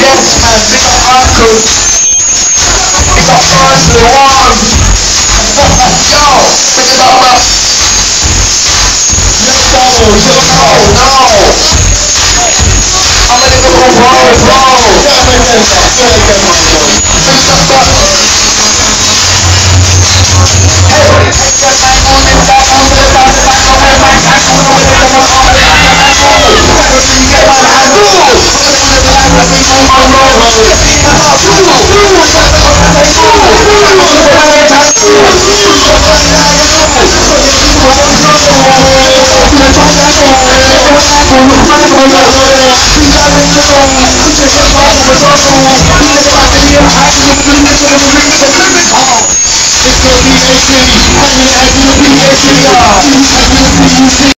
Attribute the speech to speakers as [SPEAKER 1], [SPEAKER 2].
[SPEAKER 1] Yes, big up Uncle. Up First One. Yo, it up, man. Let's go, let's go, no. I'm a little bro, bro. Big up, bro. Hey, hey, It's gonna be a city, I mean, I do the PSCR, I do the PUC.